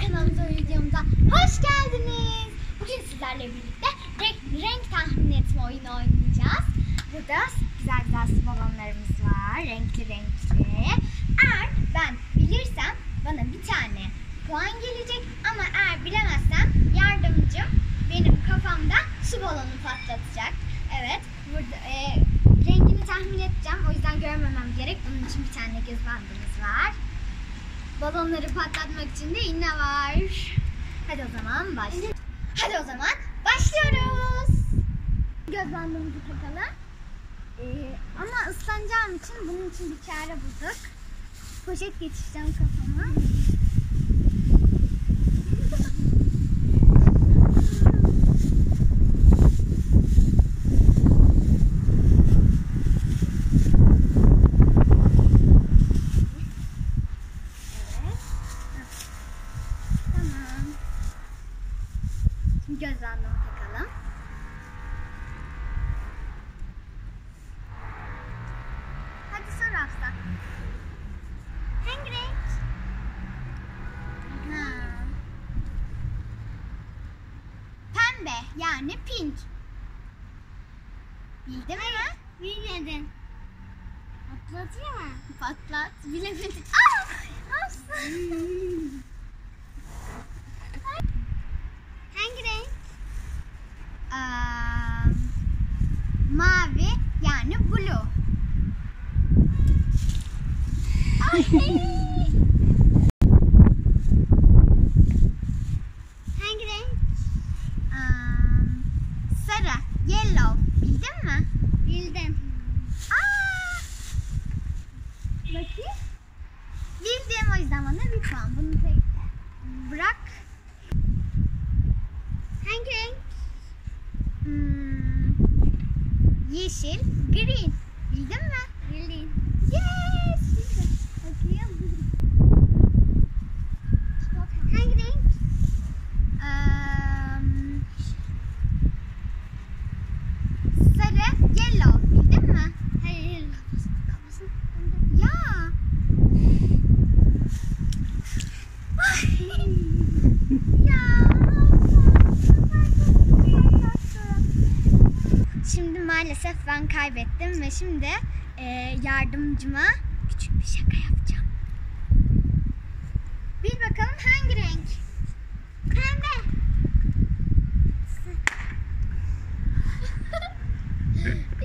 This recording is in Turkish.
kanalımıza videomuza hoş geldiniz. Bugün sizlerle birlikte renk, renk tahmin etme oyunu oynayacağız. Burada güzel güzel su balonlarımız var. Renkli renkli. Eğer ben bilirsem bana bir tane puan gelecek ama eğer bilemezsem yardımcım benim kafamda su balonu patlatacak. Evet. Burada e, rengini tahmin edeceğim. O yüzden görmemem gerek. Bunun için bir tane göz bandımız var. Balonları patlatmak için de iğne var. Hadi o zaman başlayalım. Hadi o zaman başlıyoruz. Göz bandımızı takalım. Ee, ama ıslanacağım için bunun için bir çare bulduk. Poşet geçireceğim kafama. Evet. Tamam. Şimdi göz bandımı takalım. Hadi sor Hafsa. Hangi renk? Ha. Pembe yani pink. Bildin mi? Bilmedin. Patlatıyor mu? Patlat. Bilemedin. Aa! Hafsa. Hangi renk? Aa, mavi yani blue. Ay. Hangi renk? Aa, sarı, yellow. Bildin mi? Bildim. Aa! Bakayım. Bildim o yüzden bana bir puan. Bunu tek yeşil, green. Bildin mi? Bildim. Yes! maalesef ben kaybettim ve şimdi e, yardımcıma küçük bir şaka yapacağım. Bil bakalım hangi renk? Pembe.